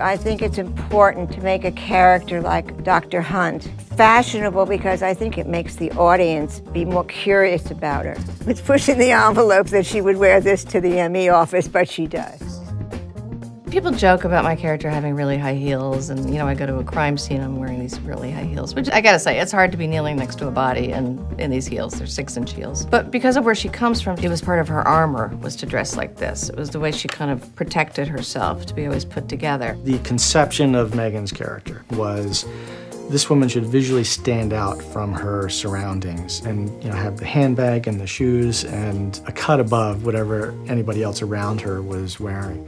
I think it's important to make a character like Dr. Hunt fashionable because I think it makes the audience be more curious about her. It's pushing the envelope that she would wear this to the ME office, but she does. People joke about my character having really high heels, and you know, I go to a crime scene, I'm wearing these really high heels, which I gotta say, it's hard to be kneeling next to a body and in these heels. They're six inch heels. But because of where she comes from, it was part of her armor was to dress like this. It was the way she kind of protected herself to be always put together. The conception of Megan's character was this woman should visually stand out from her surroundings and you know have the handbag and the shoes and a cut above whatever anybody else around her was wearing.